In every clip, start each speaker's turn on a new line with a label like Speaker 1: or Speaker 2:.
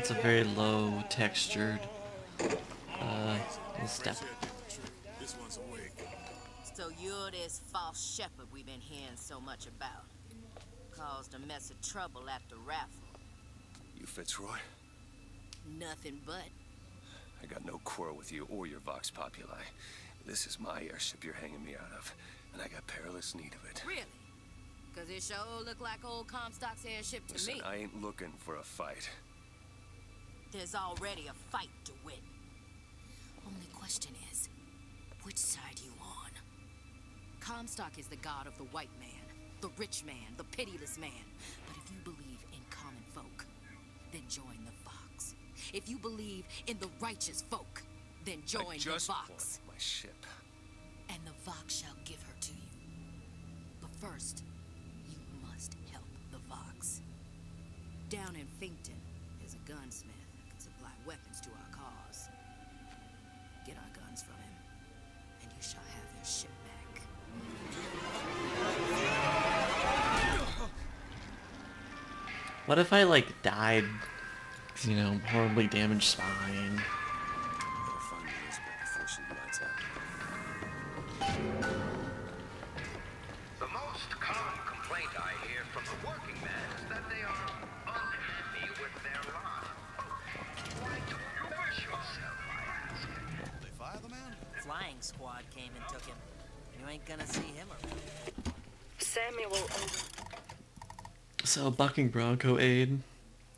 Speaker 1: It's a very low textured uh, step.
Speaker 2: This one's awake.
Speaker 3: So you're this false shepherd we've been hearing so much about. Caused a mess of trouble at the raffle.
Speaker 2: You Fitzroy?
Speaker 3: Nothing but.
Speaker 2: I got no quarrel with you or your Vox Populi. This is my airship you're hanging me out of, and I got perilous need of it.
Speaker 3: Really? Cause it sure look like old Comstock's airship to
Speaker 2: Listen,
Speaker 3: me.
Speaker 2: I ain't looking for a fight.
Speaker 3: There's already a fight to win. Only question is, which side you on? Comstock is the god of the white man, the rich man, the pitiless man. But if you believe in common folk, then join the Vox. If you believe in the righteous folk, then join
Speaker 2: I
Speaker 3: the
Speaker 2: just
Speaker 3: Vox.
Speaker 2: want my ship.
Speaker 3: And the Vox shall give her to you. But first, you must help the Vox. Down in Finkton, there's a gunsmith
Speaker 1: What if I like died, you know, horribly damaged spine?
Speaker 2: Better find Elizabeth before she lights out.
Speaker 4: The most common complaint I hear from the working men is that they are unhappy with their lot. Why don't you wash yourself, I ask?
Speaker 5: They fire the man?
Speaker 6: Flying squad came and took him. You ain't gonna see him around.
Speaker 7: Samuel Owen.
Speaker 1: So, Bucking Bronco Aid.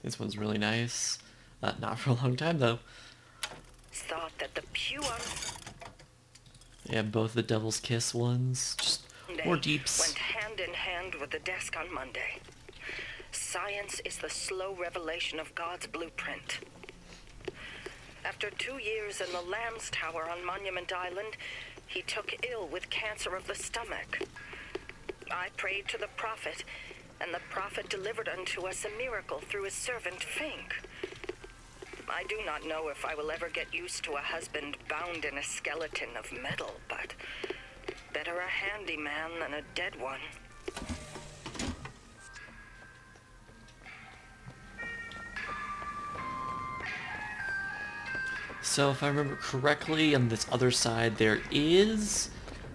Speaker 1: This one's really nice. Uh, not for a long time, though.
Speaker 7: thought that the pure
Speaker 1: have both the Devil's Kiss ones. Just more deeps.
Speaker 7: went hand in hand with the desk on Monday. Science is the slow revelation of God's blueprint. After two years in the Lamb's Tower on Monument Island, he took ill with cancer of the stomach. I prayed to the prophet, and the prophet delivered unto us a miracle through his servant Fink. I do not know if I will ever get used to a husband bound in a skeleton of metal, but better a handy man than a dead one.
Speaker 1: So if I remember correctly, on this other side there is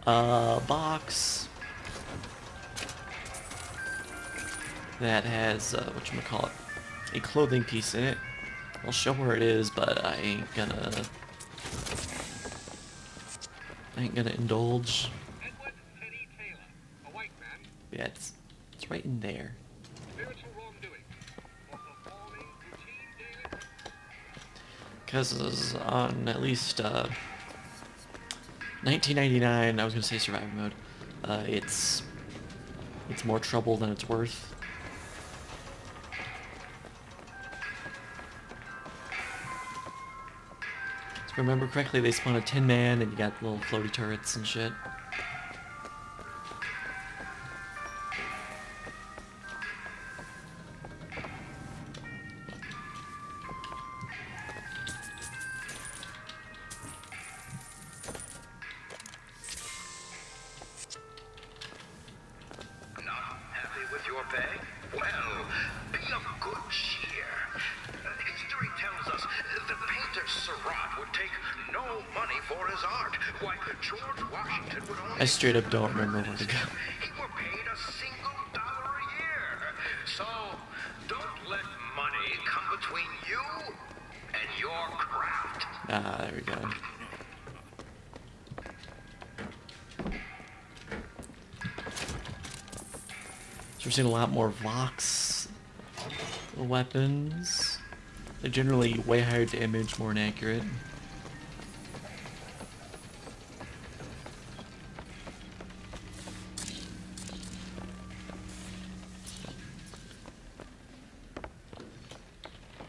Speaker 1: a box that has uh, what you call it, a clothing piece in it. I'll show where it is, but I ain't gonna, I ain't gonna indulge.
Speaker 8: Edward Taylor, a white man,
Speaker 1: Yeah, it's, it's right in there. Because on at least uh, 1999, I was gonna say survivor mode. Uh, it's it's more trouble than it's worth. Remember correctly, they spawn a tin man, and you got little floaty turrets and shit.
Speaker 4: His art. Why, George Washington would only...
Speaker 1: I straight up don't remember where to go.
Speaker 4: He were paid a single dollar a year. So, don't let money come between you and your craft.
Speaker 1: Ah, there we go. So we're seeing a lot more Vox weapons. They're generally way higher damage, more inaccurate.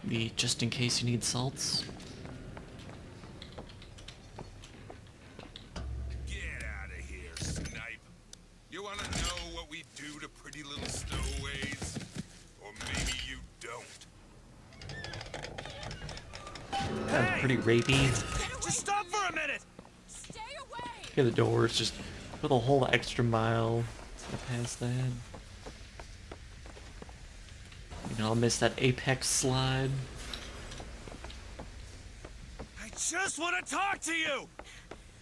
Speaker 1: The just in case you need salts.
Speaker 5: Get out of here, snipe. You want to know what we do to pretty little stowaways? Or maybe you don't.
Speaker 1: Kind of pretty rapey.
Speaker 5: Just stop for a minute!
Speaker 3: Stay away!
Speaker 1: Here the doors just with a whole extra mile past that. You know, I'll miss that apex slide.
Speaker 2: I just want to talk to you!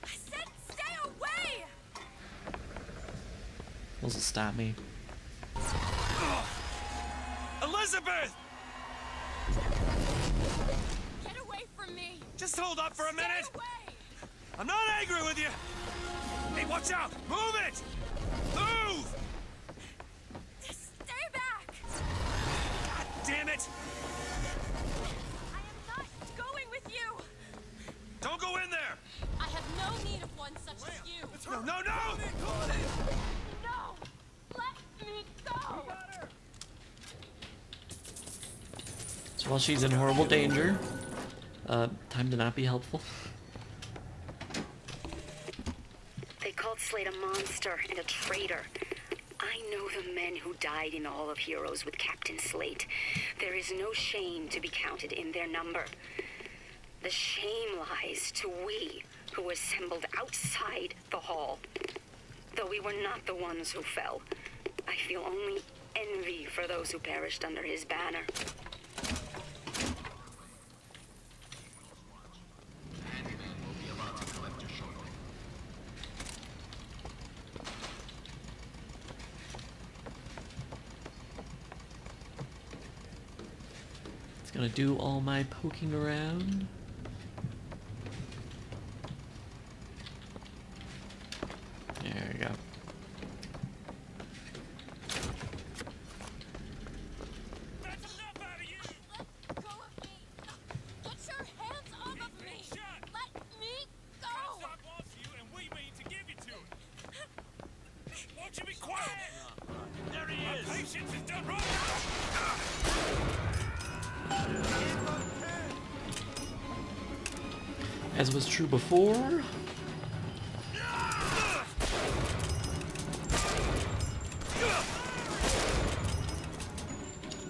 Speaker 3: I said stay away!
Speaker 1: Those will stop me.
Speaker 2: Elizabeth!
Speaker 3: Get away from me!
Speaker 2: Just hold up for a minute!
Speaker 3: Away!
Speaker 2: I'm not angry with you! Hey, watch out! Move it!
Speaker 1: While she's in horrible danger, uh, time to not be helpful.
Speaker 9: They called Slate a monster and a traitor. I know the men who died in Hall of Heroes with Captain Slate. There is no shame to be counted in their number. The shame lies to we who assembled outside the hall. Though we were not the ones who fell, I feel only envy for those who perished under his banner.
Speaker 1: Gonna do all my poking around. As was true before.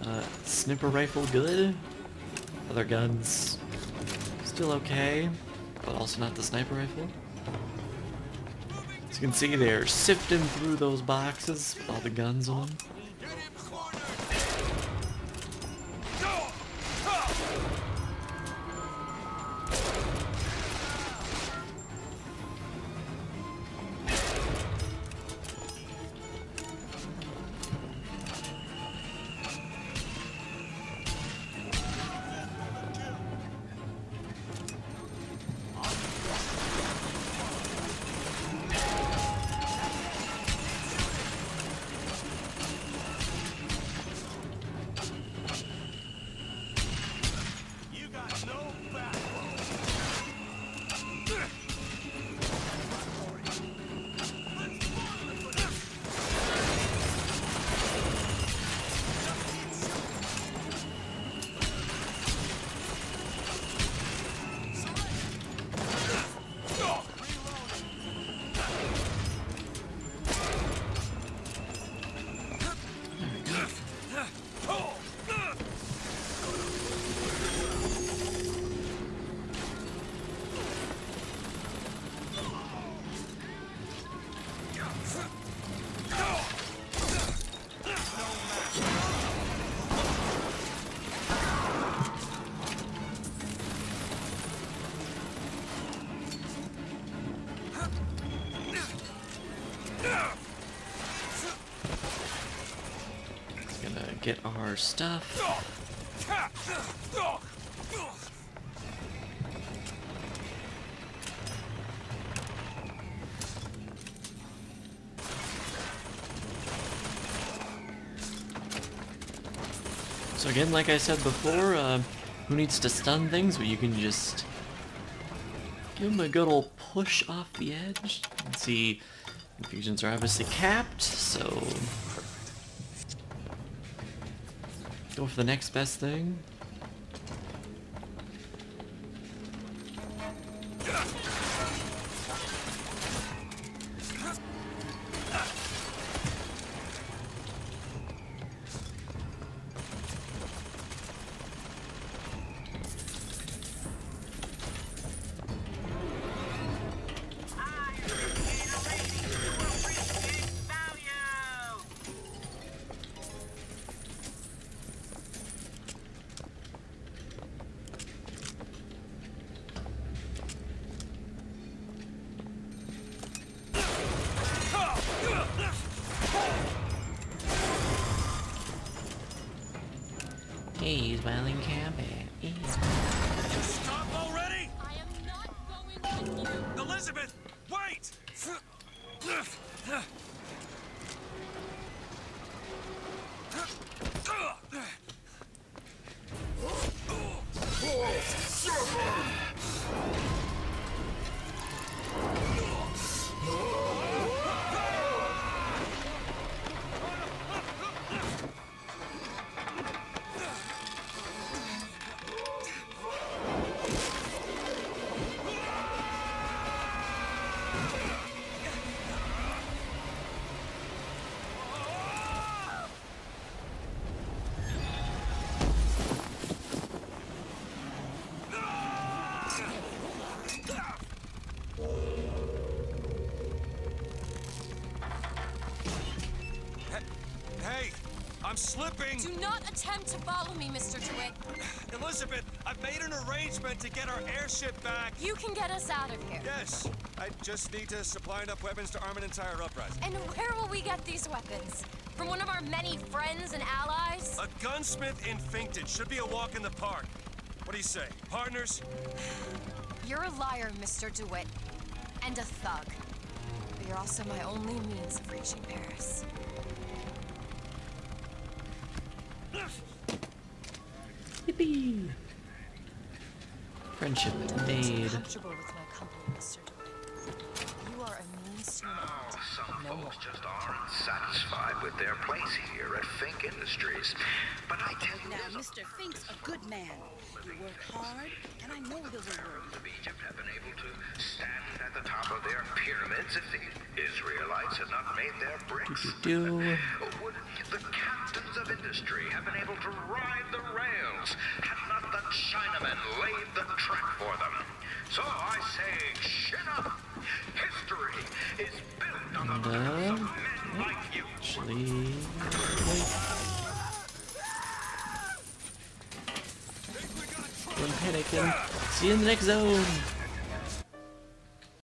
Speaker 1: Uh, sniper rifle good. Other guns still okay, but also not the sniper rifle. As you can see, they're sifting through those boxes with all the guns on them.
Speaker 5: Get
Speaker 1: our stuff. So again, like I said before, uh, who needs to stun things? But you can just give them a good old push off the edge. And see, infusions are obviously capped, so go for the next best thing. In combat.
Speaker 2: Slipping!
Speaker 5: Do not attempt to follow me, Mr. DeWitt.
Speaker 2: Elizabeth, I've made an arrangement to get our airship back.
Speaker 5: You can get us out of here.
Speaker 2: Yes, I just need to supply enough weapons to arm an entire uprising.
Speaker 5: And where will we get these weapons? From one of our many friends and allies?
Speaker 2: A gunsmith in Finkton should be a walk in the park. What do you say, partners?
Speaker 5: You're a liar, Mr. DeWitt. And a thug. But you're also my only means of reaching Paris.
Speaker 4: Oh,
Speaker 5: end.
Speaker 4: some
Speaker 5: No
Speaker 4: folks just aren't satisfied with their place here at Fink Industries. But I tell you,
Speaker 10: Now,
Speaker 4: there's a
Speaker 10: Mr. Fink's a good man. He worked hard, and I know he'll reward
Speaker 4: of Egypt have been able to stand at the top of their pyramids if the Israelites had not made their bricks.
Speaker 1: Do.
Speaker 4: Would the captains of industry have been able to ride the rails had not the Chinamen laid the track for them? So I say, chin up! History is built on the uh, backs of men like you.
Speaker 1: Actually. Wait. I'm panicking. See you in the next zone.